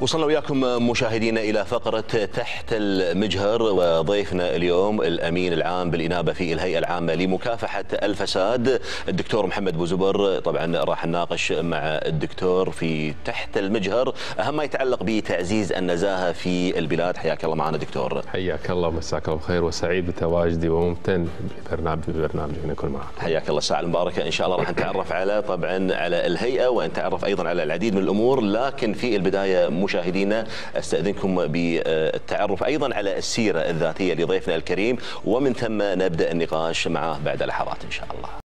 وصلنا وياكم مشاهدينا إلى فقرة تحت المجهر وضيفنا اليوم الأمين العام بالإنابة في الهيئة العامة لمكافحة الفساد الدكتور محمد بوزبر طبعا راح نناقش مع الدكتور في تحت المجهر. أهم ما يتعلق بتعزيز النزاهة في البلاد. حياك الله معنا دكتور. حياك الله ومساك الله بخير وسعيد بتواجدي وممتن ببرنامج ببرنامجنا نكون معكم حياك الله الساعة المباركه إن شاء الله راح نتعرف على طبعا على الهيئة ونتعرف أيضا على العديد من الأمور لكن في البداية مشاهدينا أستأذنكم بالتعرف أيضا على السيرة الذاتية لضيفنا الكريم ومن ثم نبدأ النقاش معه بعد لحظات إن شاء الله.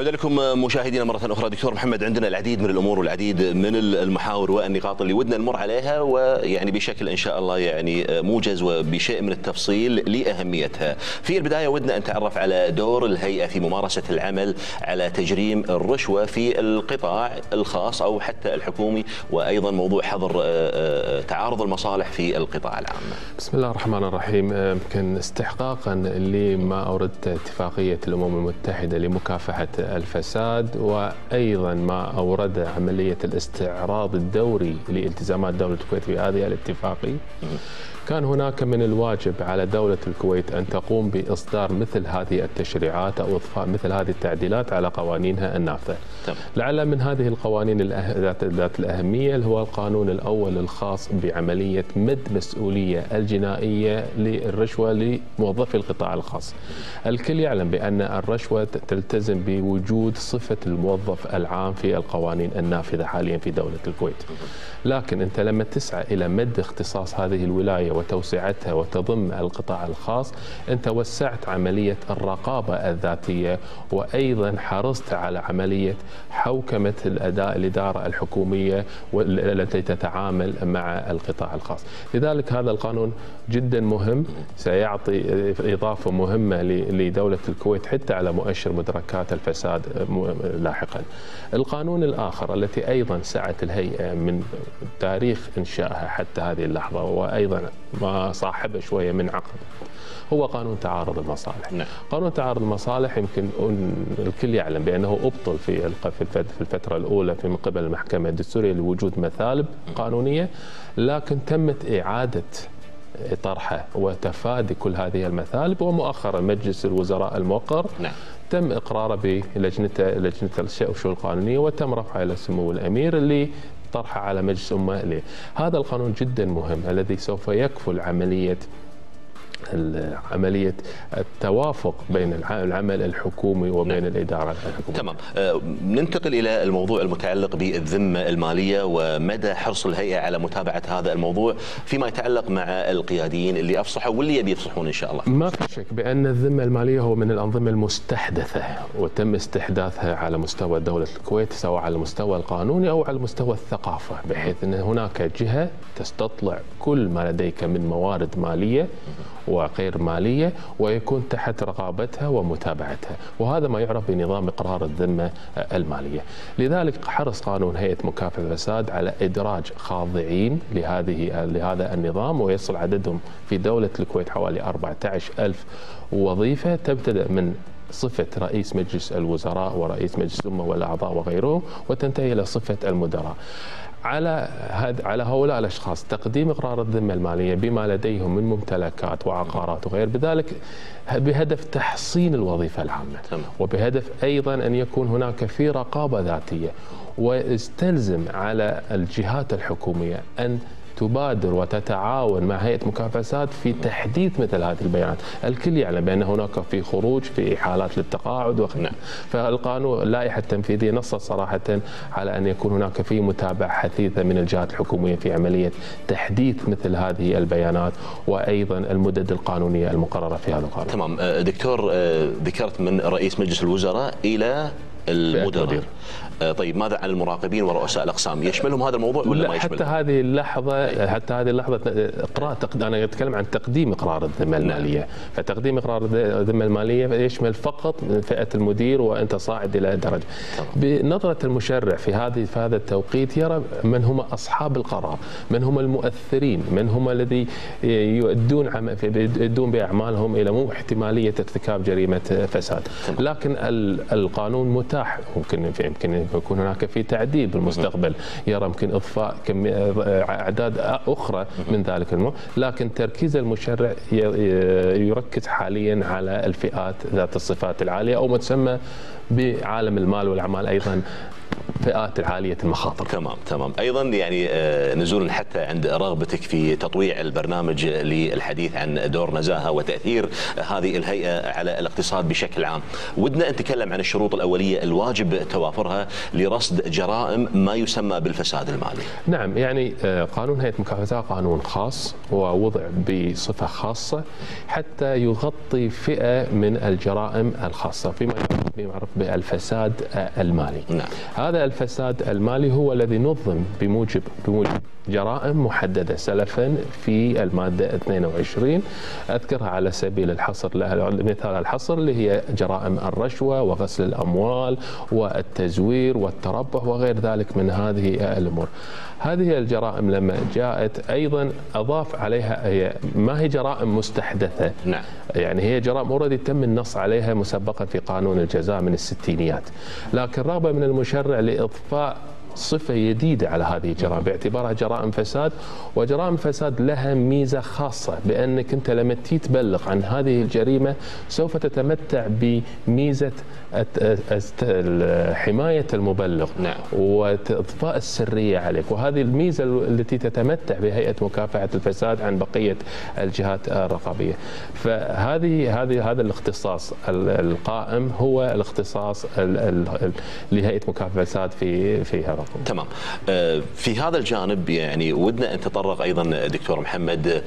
عودة لكم مشاهدينا مرة أخرى. دكتور محمد عندنا العديد من الأمور والعديد من المحاور والنقاط اللي ودنا نمر عليها ويعني بشكل إن شاء الله يعني موجز وبشيء من التفصيل لأهميتها. في البداية ودنا أن نتعرف على دور الهيئة في ممارسة العمل على تجريم الرشوة في القطاع الخاص أو حتى الحكومي وأيضا موضوع حظر تعارض المصالح في القطاع العام. بسم الله الرحمن الرحيم. يمكن استحقاقا لما أوردت اتفاقية الأمم المتحدة لمكافحة الفساد وأيضا ما أورد عملية الاستعراض الدوري لالتزامات دولة الكويت في هذه الاتفاقية. كان هناك من الواجب على دولة الكويت أن تقوم بإصدار مثل هذه التشريعات أو إضفاء مثل هذه التعديلات على قوانينها النافذة. لعل من هذه القوانين ذات ذات الأهمية اللي هو القانون الأول الخاص بعملية مد مسؤولية الجنائية للرشوة لموظفي القطاع الخاص. الكل يعلم بأن الرشوة تلتزم بوجود صفة الموظف العام في القوانين النافذة حاليا في دولة الكويت. لكن أنت لما تسعى إلى مد اختصاص هذه الولاية وتوسعتها وتضم القطاع الخاص أنت وسعت عملية الرقابة الذاتية وأيضا حرصت على عملية حوكمة الأداء الإدارة الحكومية التي تتعامل مع القطاع الخاص. لذلك هذا القانون جدا مهم سيعطي إضافة مهمة لدولة الكويت حتى على مؤشر مدركات الفساد لاحقا القانون الآخر التي أيضا سعت الهيئة من تاريخ إنشائها حتى هذه اللحظة وأيضا ما صاحبه شوية من عقد هو قانون تعارض المصالح نعم. قانون تعارض المصالح يمكن الكل يعلم بأنه أبطل في في الفترة الأولى في من قبل المحكمة الدستورية لوجود مثالب قانونية لكن تمت إعادة طرحه وتفادي كل هذه المثالب ومؤخرا مجلس الوزراء الموقر نعم. تم إقراره بلجنته لجنة والشؤون القانونية وتم رفعه إلى سمو الأمير اللي طرحه على مجلس أمة. هذا القانون جدا مهم الذي سوف يكفل عملية عملية التوافق بين العمل الحكومي وبين نعم. الإدارة الحكومية. تمام. أه ننتقل إلى الموضوع المتعلق بالذمة المالية ومدى حرص الهيئة على متابعة هذا الموضوع فيما يتعلق مع القياديين اللي أفصحوا واللي يبي يفصحون إن شاء الله. ما في شك بأن الذمة المالية هو من الأنظمة المستحدثة وتم استحداثها على مستوى دولة الكويت سواء على المستوى القانوني أو على مستوى الثقافة بحيث أن هناك جهة تستطلع كل ما لديك من موارد مالية وغير مالية ويكون تحت رقابتها ومتابعتها، وهذا ما يعرف بنظام إقرار الذمة المالية. لذلك حرص قانون هيئة مكافحة الفساد على إدراج خاضعين لهذه لهذا النظام ويصل عددهم في دولة الكويت حوالي 14 ألف وظيفة تبتدأ من صفة رئيس مجلس الوزراء ورئيس مجلس الأمة والأعضاء وغيرهم وتنتهي إلى صفة المدراء على هد على هؤلاء الأشخاص تقديم إقرار الذمة المالية بما لديهم من ممتلكات وعقارات وغير بذلك بهدف تحصين الوظيفة العامة. وبهدف أيضا أن يكون هناك في رقابة ذاتية ويستلزم على الجهات الحكومية أن تبادر وتتعاون مع هيئة مكافحه الفساد في تحديث مثل هذه البيانات، الكل يعلم بأن هناك في خروج في حالات للتقاعد. نعم. فالقانون اللائحة التنفيذية نصت صراحة على أن يكون هناك في متابعة حثيثة من الجهات الحكومية في عملية تحديث مثل هذه البيانات وأيضا المدد القانونية المقررة في هذا القانون. تمام دكتور ذكرت من رئيس مجلس الوزراء إلى المدراء طيب ماذا عن المراقبين ورؤساء الأقسام؟ يشملهم هذا الموضوع ولا لا ما حتى يشملهم؟ هذه اللحظة حتى هذه اللحظة إقراء تق- أنا أتكلم عن تقديم إقرار الذمة المالية. فتقديم إقرار الذ- الذمة المالية يشمل فقط فئة المدير وأنت صاعد إلى درجة. بنظرة المشرع في هذه في هذا التوقيت يرى من هم أصحاب القرار من هم المؤثرين من هم الذي يؤدون عم- يؤدون بأعمالهم إلى مو احتمالية ارتكاب جريمة فساد. لكن ال- القانون متاح ممكن يمكن يكون هناك في تعديل بالمستقبل. يرى يمكن إضفاء كم أعداد أخرى من ذلك النوع لكن تركيز المشرع يركز حاليا على الفئات ذات الصفات العالية أو ما تسمى بعالم المال والأعمال أيضا. فئات عاليه المخاطر تمام تمام أيضا يعني آه، نزولا حتى عند رغبتك في تطويع البرنامج للحديث عن دور نزاهة وتأثير هذه الهيئة على الاقتصاد بشكل عام ودنا نتكلم عن الشروط الأولية الواجب توافرها لرصد جرائم ما يسمى بالفساد المالي نعم يعني آه، قانون هيئة مكافحة قانون خاص ووضع بصفة خاصة حتى يغطي فئة من الجرائم الخاصة فيما يعرف بالفساد المالي. نعم. هذا الفساد المالي هو الذي نظم بموجب بموجب جرائم محددة سلفا في المادة 22 أذكرها على سبيل الحصر لها- مثال الحصر اللي هي جرائم الرشوة وغسل الأموال والتزوير والتربح وغير ذلك من هذه الأمور. هذه الجرائم لما جاءت أيضا أضاف عليها هي ما هي جرائم مستحدثة نعم. يعني هي جرائم اوريدي تم النص عليها مسبقا في قانون الجزاء من الستينيات لكن رغبة من المشرع لاضفاء صفة جديدة على هذه الجرائم باعتبارها جرائم فساد وجرائم فساد لها ميزة خاصة بأنك أنت لما تبلغ عن هذه الجريمة سوف تتمتع بميزة حماية المبلغ نعم. واضفاء السرية عليك وهذه الميزة التي تتمتع بهيئة مكافحة الفساد عن بقية الجهات الرقابية فهذه هذه هذا الاختصاص ال- القائم هو الاختصاص ال- ال- ال- لهيئة مكافحة الفساد في في هذا. تمام آه، في هذا الجانب يعني ودنا أن نتطرق أيضا دكتور محمد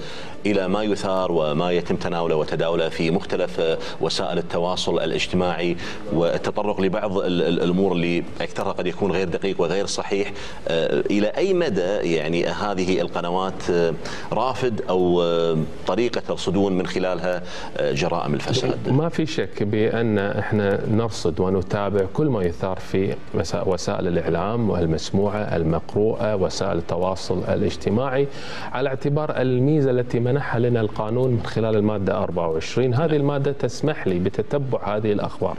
إلى ما يثار وما يتم تناوله وتداوله في مختلف وسائل التواصل الاجتماعي والتطرق لبعض ال- ال- الأمور اللي أكثرها قد يكون غير دقيق وغير صحيح. آه، إلى أي مدى يعني هذه القنوات آه، رافد أو آه، طريقة ترصدون من خلالها جرائم الفساد؟ ما في شك بأن إحنا نرصد ونتابع كل ما يثار في وسائل الإعلام والمسموعه المقروءة وسائل التواصل الاجتماعي على اعتبار الميزة التي منحها لنا القانون من خلال المادة 24 هذه المادة تسمح لي بتتبع هذه الأخبار.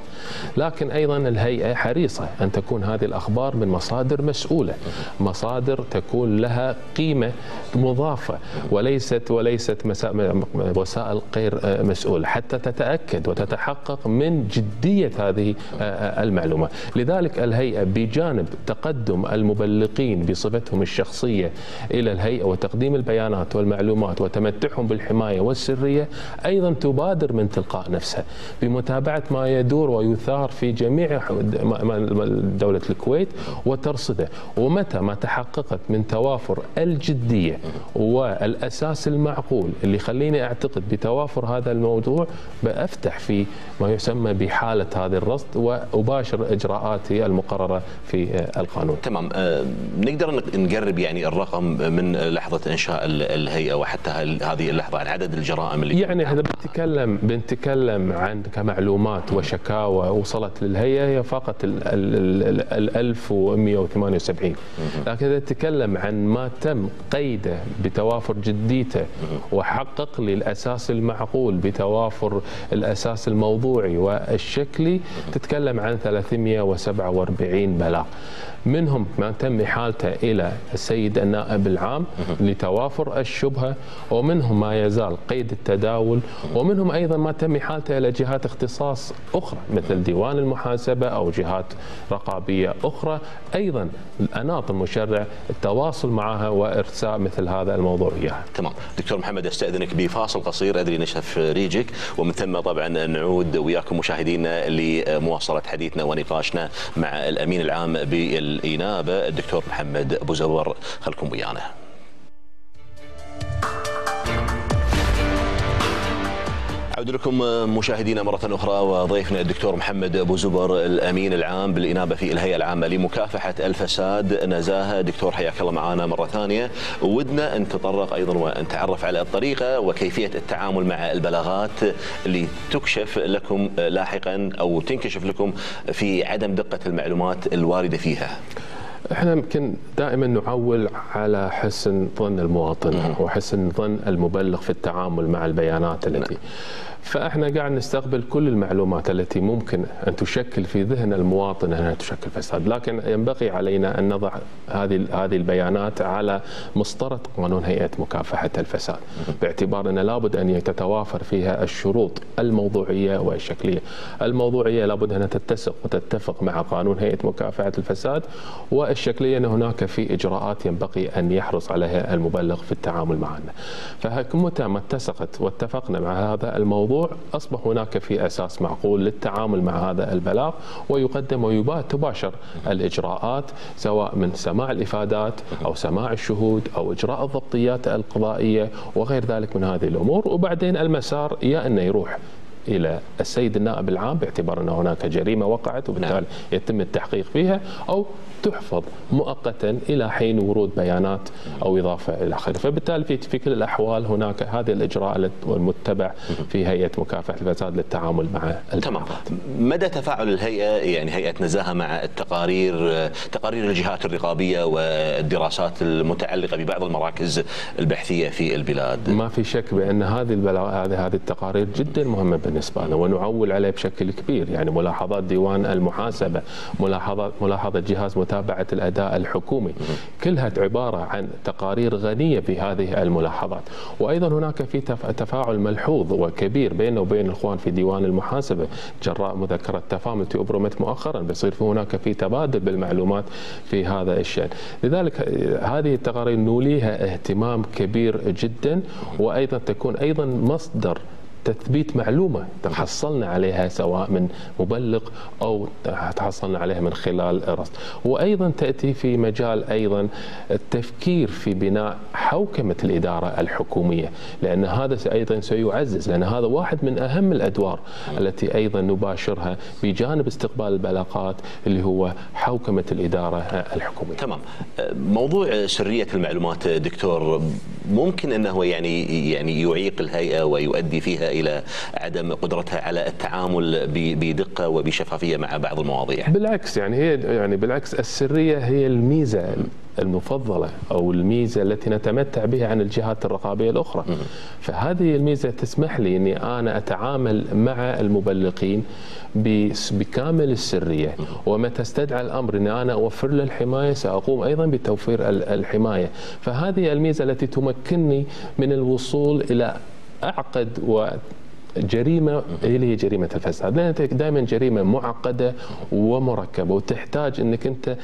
لكن أيضا الهيئة حريصة أن تكون هذه الأخبار من مصادر مسؤولة. مصادر تكون لها قيمة مضافة وليست وليست وسائل غير مسؤولة. حتى تتأكد وتتحقق من جدية هذه آه، آه، المعلومة. لذلك الهيئة بجانب تقدم المبلغين بصفتهم الشخصية إلى الهيئة وتقديم البيانات والمعلومات وتمتعهم بالحماية والسرية أيضا تبادر من تلقاء نفسها. بمتابعة ما يدور ويثار في جميع دولة الكويت وترصده ومتى ما تحققت من توافر الجدية والأساس المعقول اللي يخليني أعتقد بتوافر هذا الموضوع بأفتح في ما يسمى بحالة هذا الرصد وأباشر اجراءاتي المقررة في آه، القانون. تمام آه، نقدر نق- نقرب يعني الرقم من لحظة إنشاء ال- الهيئة وحتى هذه اللحظة عن عدد الجرائم اللي يعني اذا بنتكلم بنتكلم عن كمعلومات وشكاوى وصلت للهيئة هي فقط ال ال- ال- ال 1178 لكن إذا نتكلم عن ما تم قيده بتوافر جديته وحقق لي الاساس المعقول بتوافر الأساس الموضوعي والشكلي تتكلم عن 347 بلاغ. منهم ما تم إحالته إلى السيد النائب العام لتوافر الشبهة ومنهم ما يزال قيد التداول ومنهم أيضا ما تم إحالته إلى جهات اختصاص أخرى مثل ديوان المحاسبة أو جهات رقابية أخرى. أيضا اناط المشرع التواصل معها وإرساء مثل هذا الموضوع إياها. تمام. دكتور محمد أستأذنك بفاصل قصير. أدري نشف ريجك. ومن ثم طبعا نعود وياكم مشاهدينا لمواصلة حديثنا ونقاشنا مع الأمين العام بالإنابة الدكتور محمد أبو زور خلكم ويانا. أعود لكم مشاهدينا مرة أخرى وضيفنا الدكتور محمد أبو زبر الأمين العام بالإنابة في الهيئة العامة لمكافحة الفساد نزاهة دكتور حياك الله معنا مرة ثانية. ودنا أن تطرق أيضا وأن تعرف على الطريقة وكيفية التعامل مع البلاغات اللي تكشف لكم لاحقا أو تنكشف لكم في عدم دقة المعلومات الواردة فيها. إحنا يمكن دائما نعول على حسن ظن المواطن وحسن ظن المبلغ في التعامل مع البيانات التي فاحنا قاعد نستقبل كل المعلومات التي ممكن أن تشكل في ذهن المواطن أنها تشكل فساد، لكن ينبغي علينا أن نضع هذه هذه البيانات على مسطرة قانون هيئة مكافحة الفساد، باعتبار أن لابد أن تتوافر فيها الشروط الموضوعية والشكلية. الموضوعية لابد أنها تتسق وتتفق مع قانون هيئة مكافحة الفساد والشكلية أن هناك في إجراءات ينبغي أن يحرص عليها المبلغ في التعامل معنا. فمتى ما اتسقت واتفقنا مع هذا الموضوع الموضوع أصبح هناك في أساس معقول للتعامل مع هذا البلاغ ويقدم وتباشر الإجراءات سواء من سماع الإفادات أو سماع الشهود أو إجراء الضبطيات القضائية وغير ذلك من هذه الأمور وبعدين المسار يا أنه يروح إلى السيد النائب العام باعتبار أن هناك جريمة وقعت وبالتالي نعم. يتم التحقيق فيها أو تحفظ مؤقتا إلى حين ورود بيانات أو إضافة إلى آخره، فبالتالي في في كل الأحوال هناك هذه الإجراء المتبع في هيئة مكافحة الفساد للتعامل مع تمام. مدى تفاعل الهيئة؟ يعني هيئة نزاهة مع التقارير تقارير الجهات الرقابية والدراسات المتعلقة ببعض المراكز البحثية في البلاد. ما في شك بأن هذه هذه هذه التقارير جدا مهمة بالنسبة لنا ونعول عليه بشكل كبير. يعني ملاحظات ديوان المحاسبة ملاحظات ملاحظة جهاز متابعة الأداء الحكومي. كلها عبارة عن تقارير غنية بهذه الملاحظات. وأيضا هناك في تفاعل ملحوظ وكبير بيننا وبين الإخوان في ديوان المحاسبة. جراء مذكرة تفاهم التي أبرمت مؤخرا. بيصير في هناك في تبادل بالمعلومات في هذا الشأن. لذلك هذه التقارير نوليها اهتمام كبير جدا. وأيضا تكون أيضا مصدر تثبيت معلومة تحصلنا عليها سواء من مبلغ أو تحصلنا عليها من خلال رصد وأيضا تأتي في مجال أيضا التفكير في بناء حوكمة الإدارة الحكومية لأن هذا أيضا سيعزز لأن هذا واحد من أهم الأدوار التي أيضا نباشرها بجانب استقبال البلاغات اللي هو حوكمة الإدارة الحكومية. تمام. موضوع سرية المعلومات دكتور ممكن أنه يعني يعني يعيق الهيئة ويؤدي فيها إلى عدم قدرتها على التعامل بدقة وبشفافية مع بعض المواضيع. بالعكس يعني هي يعني بالعكس السرية هي الميزة المفضلة أو الميزة التي نتمتع بها عن الجهات الرقابية الأخرى. فهذه الميزة تسمح لي إني أنا أتعامل مع المبلغين بكامل السرية. ومتى استدعى الأمر إني أنا أوفر له الحماية سأقوم أيضا بتوفير الحماية، فهذه الميزة التي تمكنني من الوصول إلى اعقد و جريمه اللي هي جريمة الفساد. لأن دائما جريمة معقدة ومركبة وتحتاج إنك أنت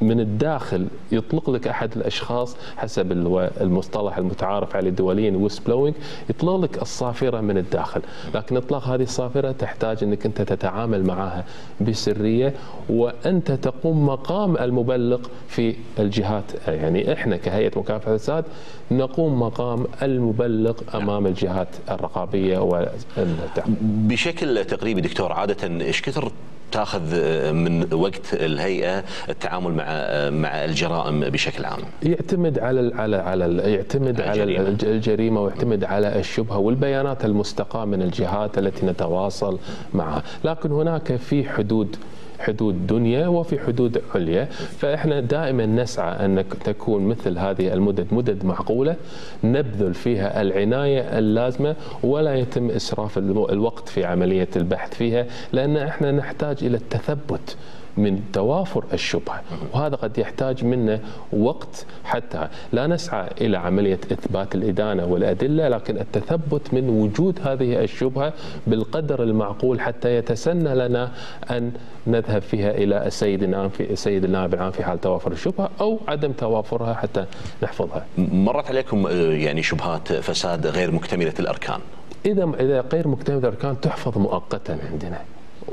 من الداخل يطلق لك أحد الأشخاص حسب المصطلح المتعارف عليه دوليا ويست بلوينج يطلق لك الصافرة من الداخل، لكن إطلاق هذه الصافرة تحتاج إنك أنت تتعامل معها بسرية وأنت تقوم مقام المبلغ في الجهات يعني إحنا كهيئة مكافحة الفساد نقوم مقام المبلغ أمام الجهات الرقابية والتعامل. بشكل تقريبي دكتور عادة إيش كثر تاخذ من وقت الهيئة التعامل مع مع الجرائم بشكل عام؟ يعتمد على على على يعتمد على الجريمة, الجريمة ويعتمد على الشبهة والبيانات المستقاة من الجهات التي نتواصل معها، لكن هناك في حدود حدود دنيا وفي حدود عليا. فإحنا دائما نسعى أن تكون مثل هذه المدد. مدد معقولة نبذل فيها العناية اللازمة ولا يتم إسراف الوقت في عملية البحث فيها لأن إحنا نحتاج إلى التثبت. من توافر الشبهة وهذا قد يحتاج منا وقت حتى لا نسعى إلى عملية إثبات الإدانة والأدلة لكن التثبت من وجود هذه الشبهة بالقدر المعقول حتى يتسنى لنا أن نذهب فيها إلى السيد النائب في السيد النائب العام في حال توافر الشبهة أو عدم توافرها حتى نحفظها. مرت عليكم يعني شبهات فساد غير مكتملة الأركان. إذا إذا غير مكتملة الأركان تحفظ مؤقتا عندنا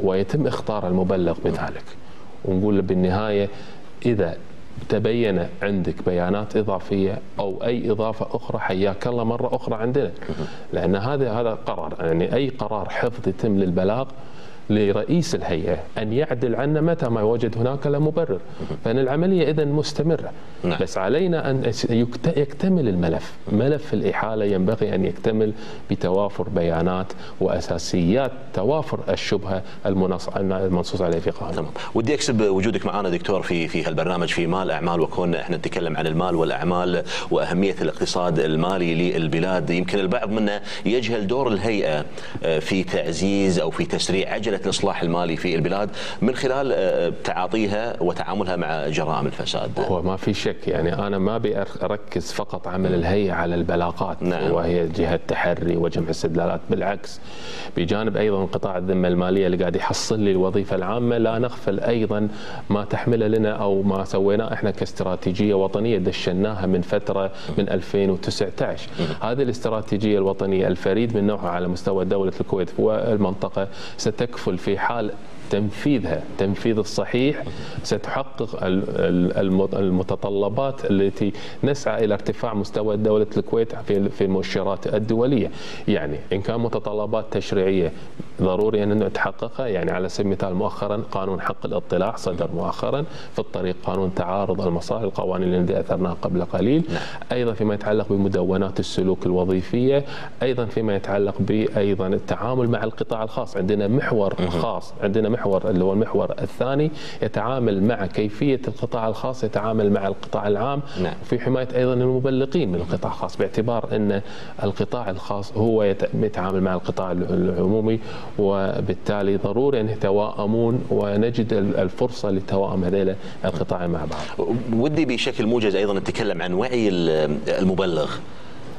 ويتم اختار المبلغ بذلك. ونقول بالنهاية إذا تبين عندك بيانات إضافية أو أي إضافة أخرى حياك الله مرة أخرى عندنا. لأن هذا هذا قرار يعني أي قرار حفظ يتم للبلاغ لرئيس الهيئة أن يعدل عنا متى ما يوجد هناك له مبرر. فإن العملية اذا مستمرة. نعم. بس علينا أن يكتمل الملف. ملف الإحالة ينبغي أن يكتمل بتوافر بيانات وأساسيات توافر الشبهة المنصوص عليه في قانون. تمام. ودي اكسب وجودك معنا دكتور في في هالبرنامج في مال أعمال وكون إحنا نتكلم عن المال والأعمال وأهمية الاقتصاد المالي للبلاد. يمكن البعض منا يجهل دور الهيئة آه، في تعزيز أو في تسريع عجله الاصلاح المالي في البلاد من خلال آه، تعاطيها وتعاملها مع جرائم الفساد. هو ما في شك يعني أنا ما أبي أركز فقط عمل الهيئة على البلاغات نعم. وهي جهة تحري وجمع استدلالات بالعكس بجانب أيضا قطاع الذمة المالية اللي قاعد يحصل لي الوظيفة العامة لا نغفل أيضا ما تحمله لنا أو ما سويناه إحنا كاستراتيجية وطنية دشناها من فترة من 2019 هذه الاستراتيجية الوطنية الفريد من نوعها على مستوى دولة الكويت والمنطقة ستكفل تدخل في حال تنفيذها تنفيذ الصحيح ستحقق المتطلبات التي نسعى إلى ارتفاع مستوى دولة الكويت في المؤشرات الدولية، يعني إن كان متطلبات تشريعية ضروري أن نتحققها يعني على سبيل المثال مؤخرا قانون حق الاطلاع صدر مؤخرا في الطريق قانون تعارض المصالح القوانين التي اثرناها قبل قليل. نعم. أيضا فيما يتعلق بمدونات السلوك الوظيفية أيضا فيما يتعلق بايضا التعامل مع القطاع الخاص. عندنا محور خاص عندنا محور اللي هو المحور الثاني يتعامل مع كيفية القطاع الخاص يتعامل مع القطاع العام نعم. في حماية أيضا المبلغين من القطاع الخاص باعتبار أن القطاع الخاص هو يتعامل مع القطاع العمومي وبالتالي ضروري أن يتواءمون ونجد الفرصة لتوائم هذيل القطاعين مع بعض. ودي بشكل موجز أيضا نتكلم عن وعي المبلغ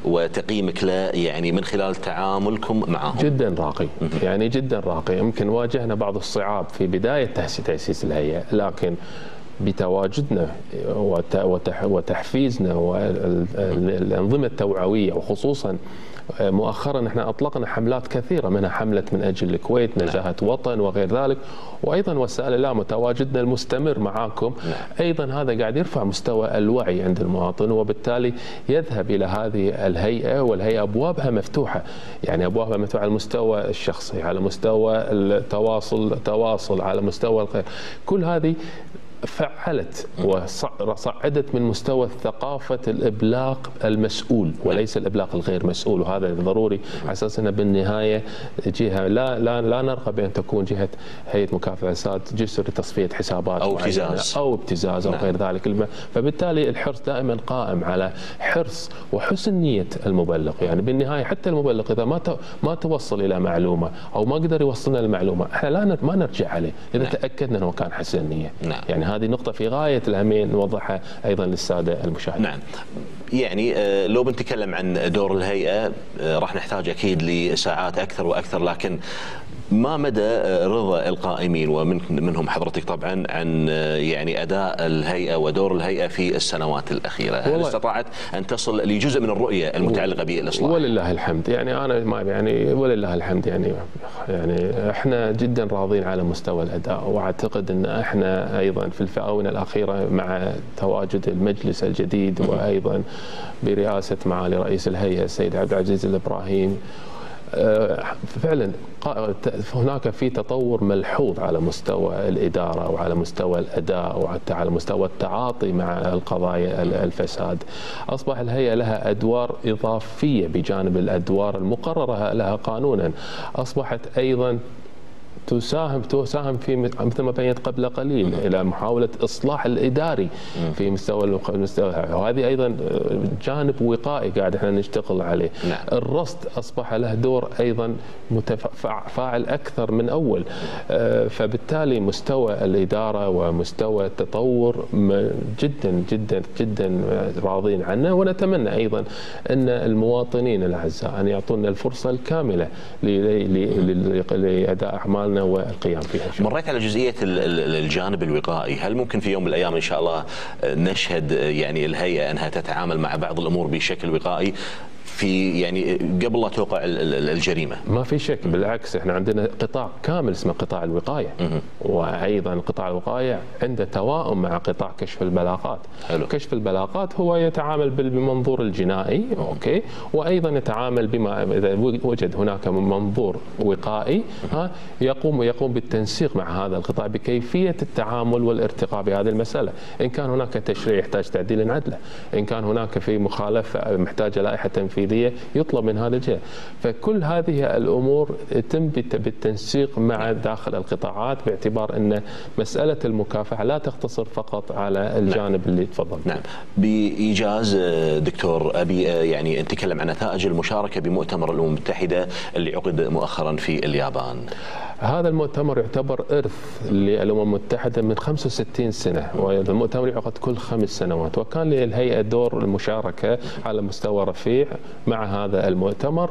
وتقييمك له يعني من خلال تعاملكم معهم. جدا راقي. يعني جدا راقي. يمكن واجهنا بعض الصعاب في بداية تأسيس الهيئة لكن بتواجدنا وتحفيزنا والأنظمة التوعوية وخصوصا مؤخرا إحنا أطلقنا حملات كثيرة منها حملة من أجل الكويت نعم. نزاهة وطن وغير ذلك وأيضا وسائل الاعلام تواجدنا المستمر معاكم نعم. أيضا هذا قاعد يرفع مستوى الوعي عند المواطن وبالتالي يذهب إلى هذه الهيئة والهيئة أبوابها مفتوحة يعني أبوابها مفتوحة على المستوى الشخصي على مستوى التواصل التواصل على مستوى الخير كل هذه فعلت وصعدت من مستوى ثقافة الإبلاغ المسؤول وليس الإبلاغ الغير مسؤول وهذا ضروري على أساس أنها بالنهاية جهة لا لا لا نرغب بأن تكون جهة هيئة مكافحة الفساد جسر لتصفية حسابات أو ابتزاز أو ابتزاز أو نعم. غير ذلك فبالتالي الحرص دائما قائم على حرص وحسن نية المبلغ يعني بالنهاية حتى المبلغ إذا ما ما توصل إلى معلومة أو ما قدر يوصلنا المعلومة إحنا لا ما نرجع عليه إذا نعم. تأكدنا أنه كان حسن نية نعم. يعني هذه نقطة في غاية الأهمية نوضحها أيضا للسادة المشاهدين. نعم. يعني آه، لو بنتكلم عن دور الهيئة آه، راح نحتاج أكيد لساعات أكثر وأكثر لكن ما مدى آه، رضا القائمين ومن منهم حضرتك طبعا عن يعني أداء الهيئة ودور الهيئة في السنوات الأخيرة، هل استطاعت أن تصل لجزء من الرؤية المتعلقة بالإصلاح؟ ولله الحمد، يعني أنا ما يعني ولله الحمد. يعني يعني إحنا جدا راضين على مستوى الأداء وأعتقد إن إحنا أيضا في الآونة الأخيرة مع تواجد المجلس الجديد وأيضا برئاسة معالي رئيس الهيئة السيد عبد العزيز الإبراهيم آه، فعلا هناك في تطور ملحوظ على مستوى الإدارة وعلى مستوى الأداء وحتى على مستوى التعاطي مع القضايا الفساد. أصبح الهيئة لها أدوار إضافية بجانب الأدوار المقررة لها قانونا. أصبحت أيضا تساهم تساهم في مثل ما بينت قبل قليل إلى محاولة إصلاح الإداري في مستوى المستوى وهذه أيضا جانب وقائي قاعد إحنا نشتغل عليه. نعم. الرصد أصبح له دور أيضا فاعل أكثر من أول. آه، فبالتالي مستوى الإدارة ومستوى التطور جدا جدا جدا راضين عنه. ونتمنى أيضا أن المواطنين الأعزاء أن يعطونا الفرصة الكاملة لاداء أعمالنا والقيام فيها مريت على جزئية الجانب الوقائي. هل ممكن في يوم من الأيام إن شاء الله نشهد يعني الهيئة أنها تتعامل مع بعض الأمور بشكل وقائي؟ في يعني قبل لا توقع الجريمة. ما في شك بالعكس إحنا عندنا قطاع كامل اسمه قطاع الوقاية. وأيضا قطاع الوقاية عنده توائم مع قطاع كشف البلاغات. حلو. كشف البلاغات هو يتعامل بالمنظور الجنائي أوكي؟ وأيضا يتعامل بما إذا وجد هناك منظور وقائي ها يقوم يقوم بالتنسيق مع هذا القطاع بكيفية التعامل والارتقاء بهذه المسألة. إن كان هناك تشريع يحتاج تعديل عدله. إن كان هناك في مخالفة محتاجة لائحة تنفيذيه يطلب من هذا الجهة. فكل هذه الأمور يتم بالتنسيق مع داخل القطاعات باعتبار أن مسألة المكافحة لا تقتصر فقط على الجانب نعم. اللي تفضل. نعم. بإيجاز دكتور أبي يعني نتكلم عن نتائج المشاركة بمؤتمر الأمم المتحدة اللي عقد مؤخرا في اليابان. هذا المؤتمر يعتبر إرث للأمم المتحدة من 65 سنة والمؤتمر يعقد كل خمس سنوات وكان للهيئة دور المشاركة على مستوى رفيع مع هذا المؤتمر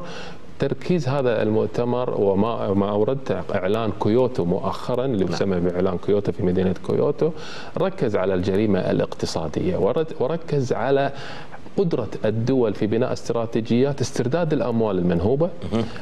تركيز هذا المؤتمر وما ما أوردته إعلان كيوتو مؤخرا اللي نعم. يسمى بإعلان كيوتو في مدينة كيوتو ركز على الجريمة الاقتصادية وركز على قدرة الدول في بناء استراتيجيات استرداد الأموال المنهوبة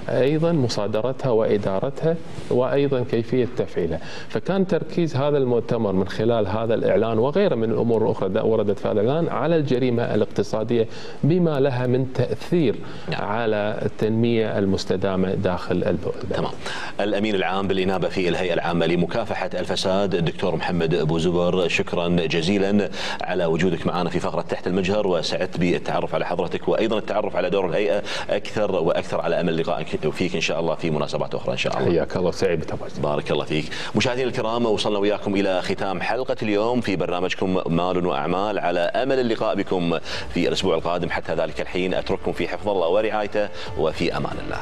أيضا مصادرتها وإدارتها وأيضا كيفية تفعيلها فكان تركيز هذا المؤتمر من خلال هذا الإعلان وغيره من الأمور الأخرى وردت في هذا الإعلان على الجريمة الاقتصادية بما لها من تأثير نعم. على التنمية المستدامة داخل البلد تمام الأمين العام بالإنابة في الهيئة العامة لمكافحة الفساد الدكتور محمد أبو زبر شكرا جزيلا على وجودك معنا في فقرة تحت المجهر وسعدت بالتعرف على حضرتك وأيضا التعرف على دور الهيئة أكثر وأكثر على أمل لقائك فيك إن شاء الله في مناسبات أخرى إن شاء الله. حياك الله سعيد بتواجدك. بارك الله فيك. مشاهدينا الكرام وصلنا وياكم إلى ختام حلقة اليوم في برنامجكم مال وأعمال على أمل اللقاء بكم في الأسبوع القادم حتى ذلك الحين أترككم في حفظ الله ورعايته وفي أمان الله.